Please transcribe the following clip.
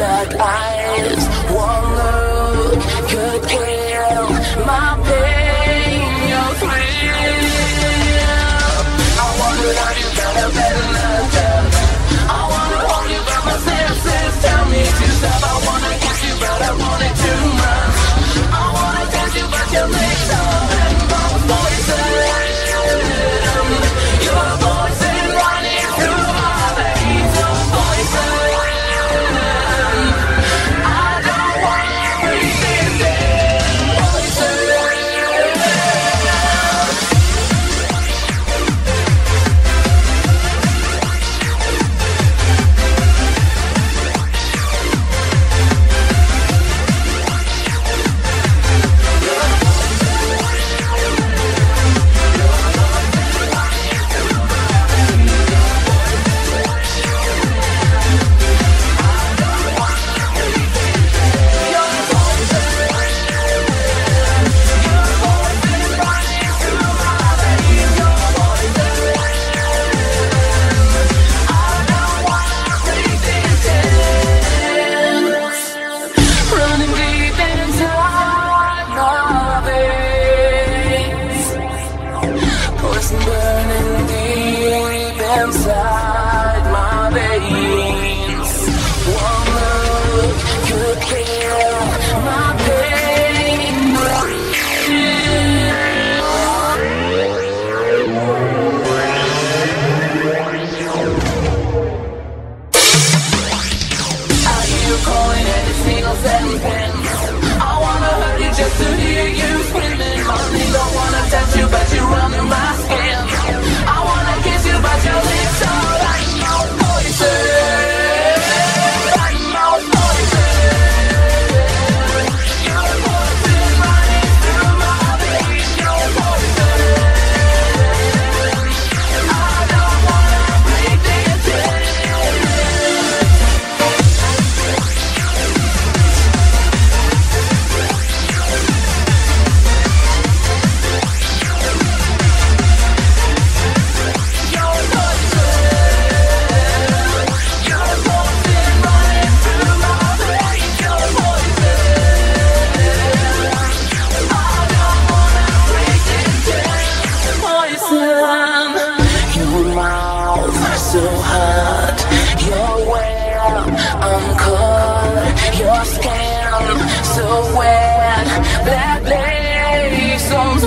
eyes, blood like. One look could kill my pain. Your thrill. I wonder how you better, better love. I wanna hold you, but my senses tell me to stop. I wanna kiss you, but I want it too much. I wanna touch you, but your lips are I hear you calling every single sentence. I wanna hurt you just to hear you screaming. Money don't wanna touch you, but you're under my skin. black lady, songs